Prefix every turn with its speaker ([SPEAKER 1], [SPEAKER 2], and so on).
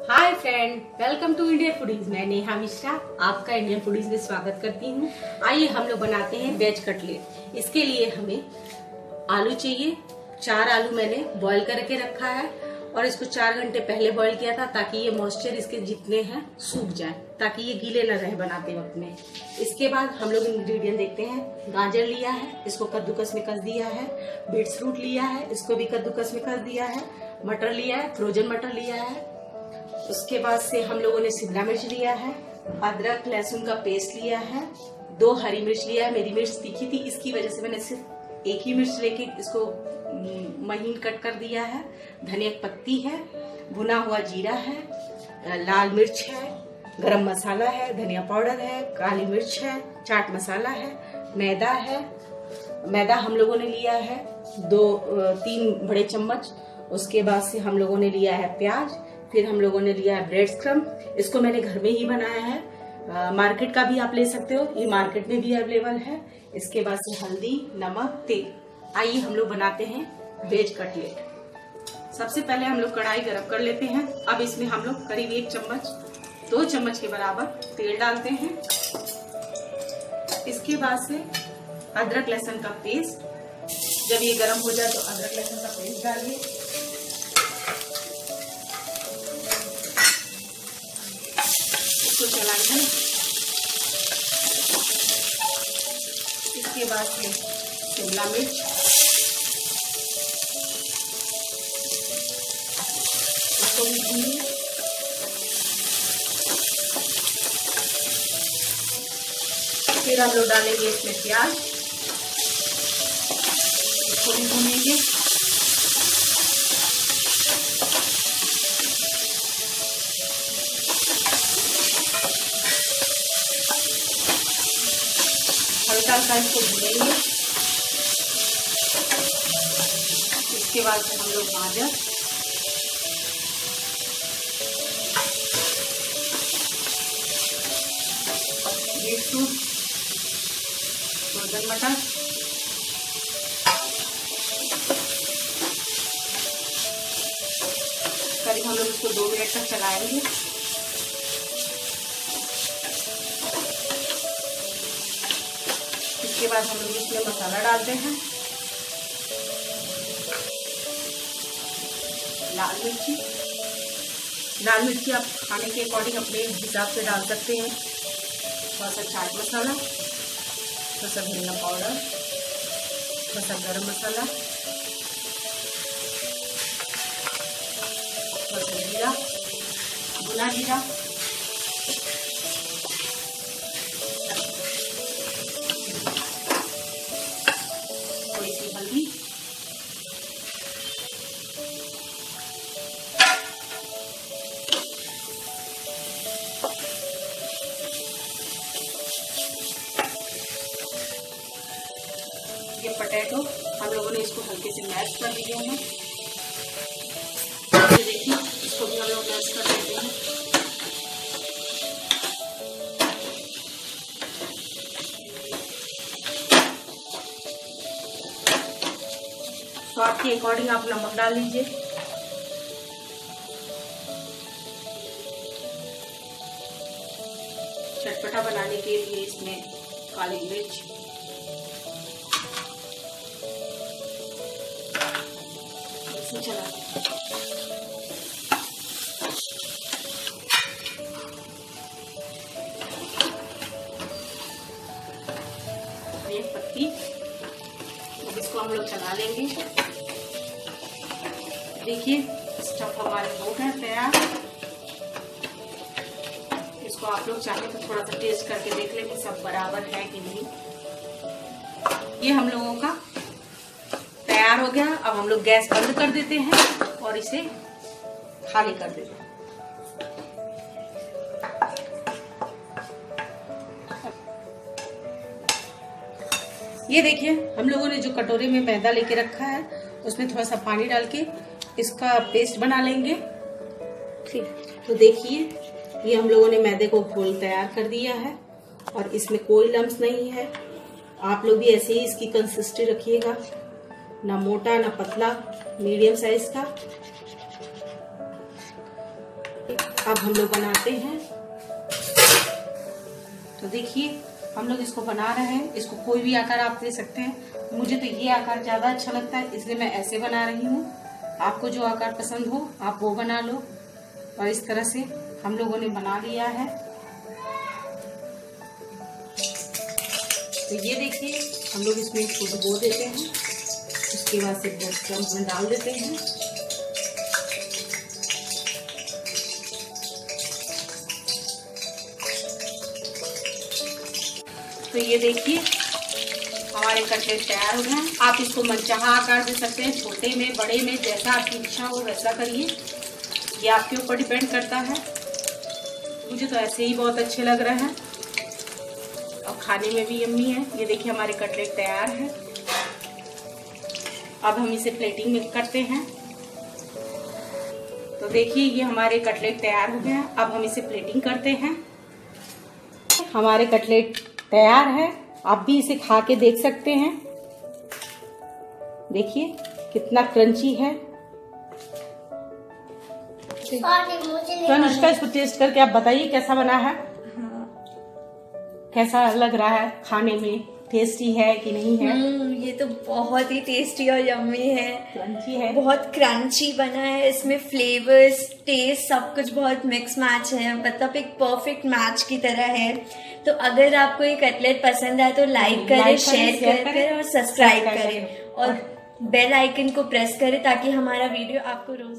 [SPEAKER 1] Hi friend welcome to Indian foodies मैं नेहा मिश्रा आपका Indian foodies में स्वागत करती हूँ। आइए हम लोग बनाते हैं वेज कटलेट इसके लिए हमें आलू चाहिए। चार आलू मैंने बॉईल करके रखा है और इसको चार घंटे पहले बॉईल किया था ताकि ये मॉइस्चर इसके जितने हैं सूख जाए, ताकि ये गीले न रहे बनाते वक्त में। इसके बाद हम लोग इंग्रेडिएंट देखते हैं। गाजर लिया है, इसको कद्दूकस में कस दिया है। बीट्स फ्रूट लिया है, इसको भी कद्दूकस में कस दिया है। मटर लिया है फ्रोजन मटर लिया है। उसके बाद से हम लोगों ने शिमला मिर्च लिया है, अदरक, लहसुन का पेस्ट लिया है, दो हरी मिर्च लिया है, मेरी मिर्च तीखी थी, इसकी वजह से मैंने सिर्फ़ एक ही मिर्च लेके इसको महीन कट कर दिया है। धनिया पत्ती है, भुना हुआ जीरा है लाल मिर्च है, गरम मसाला है, धनिया पाउडर है, काली मिर्च है, चाट मसाला है, मैदा है। मैदा हम लोगों ने लिया है, दो तीन बड़े चम्मच, उसके बाद से हम लोगों ने लिया है प्याज फिर हम लोगों ने लिया है ब्रेड स्क्रम। इसको मैंने घर में ही बनाया है। आ, मार्केट का भी आप ले सकते हो। ये मार्केट में भी अवेलेबल है। इसके बाद से हल्दी नमक तेल। आइए हम लोग बनाते हैं वेज कटलेट। सबसे पहले हम लोग कढ़ाई गरम कर लेते हैं। अब इसमें हम लोग करीब एक चम्मच दो चम्मच के बराबर तेल डालते हैं। इसके बाद से अदरक लहसुन का पेस्ट। जब ये गरम हो जाए तो अदरक लहसुन का पेस्ट डालिए। चलाएँगे इसके बाद से शिमला मिर्च। इसको भी फिर हम लोग डालेंगे इसमें प्याज। इसको भी भूनेंगे। हल्का सा इसको भूनेंगे इसके बाद से हम लोग गाजर बीटरूट फ्रोजन मटर। करीब हम लोग इसको दो मिनट तक चलाएँगे। बाद हम लोग इसमें मसाला डालते हैं। लाल मिर्ची। लाल मिर्ची आप खाने के अकॉर्डिंग अपने हिसाब से डाल सकते हैं। थोड़ा सा चाट मसाला, थोड़ा सा धनिया पाउडर थोड़ा सा गरम मसाला, थोड़ा सा जीरा, भुना जीरा। ये पटेटो हम लोगों ने इसको हल्के से मैश कर लिए हैं। देखिए, इसको भी हम लोग मैश कर हैं। स्वाद के अकॉर्डिंग आप नमक डाल लीजिए। चटपटा बनाने के लिए इसमें काली मिर्च चला। पत्ती हम लोग चला लेंगे। देखिए स्टफ़ हमारे हो गए तैयार। इसको आप लोग चाहे तो थोड़ा सा टेस्ट करके देख लेंगे, सब बराबर है कि नहीं। ये हम लोगों का तैयार हो गया। अब हम लोग गैस बंद कर देते हैं और इसे खाली कर देते हैं। ये देखिए हम लोगों ने जो कटोरे में मैदा लेके रखा है उसमें थोड़ा सा पानी डाल के इसका पेस्ट बना लेंगे। ठीक। तो देखिए ये हम लोगों ने मैदे को घोल तैयार कर दिया है और इसमें कोई लम्स नहीं है। आप लोग भी ऐसे ही इसकी कंसिस्टेंसी रखिएगा। ना मोटा, ना पतला मीडियम साइज़ का अब हम लोग बनाते हैं। तो देखिए, हम लोग इसको बना रहे हैं। इसको कोई भी आकार आप दे सकते हैं। मुझे तो ये आकार ज़्यादा अच्छा लगता है, इसलिए मैं ऐसे बना रही हूँ। आपको जो आकार पसंद हो, आप वो बना लो। और इस तरह से हम लोगों ने बना लिया है। तो ये देखिए, हम लोग इसमें इसको डुबो देते हैं। उसके बाद से ब्रेड क्रम्स में डाल देते हैं। तो ये देखिए, हमारे कटलेट तैयार हो गए आप इसको मनचाहा आकार दे सकते हैं, छोटे में, बड़े में, जैसा आपकी इच्छा हो वैसा करिए। ये आपके ऊपर डिपेंड करता है। मुझे तो ऐसे ही बहुत अच्छे लग रहे हैं। और खाने में भी यम्मी है। ये देखिए, हमारे कटलेट तैयार है। अब हम इसे प्लेटिंग में करते हैं। तो देखिए ये हमारे कटलेट तैयार हो गए हैं। अब हम इसे प्लेटिंग करते हैं। हमारे कटलेट तैयार है। आप भी इसे खा के देख सकते हैं। देखिए कितना क्रंची है। तो अनुष्का इसको टेस्ट करके आप बताइए कैसा बना है। कैसा लग रहा है खाने में? टेस्टी है कि नहीं है?
[SPEAKER 2] हम्म, ये तो बहुत ही टेस्टी और यम्मी है।
[SPEAKER 1] क्रंची है?
[SPEAKER 2] बहुत क्रंची बना है। इसमें फ्लेवर्स टेस्ट सब कुछ बहुत मिक्स मैच है। मतलब एक परफेक्ट मैच की तरह है। तो अगर आपको ये कटलेट पसंद आए तो लाइक करें शेयर करें और सब्सक्राइब करें। और बेल आइकन को प्रेस करें ताकि हमारा वीडियो आपको रोज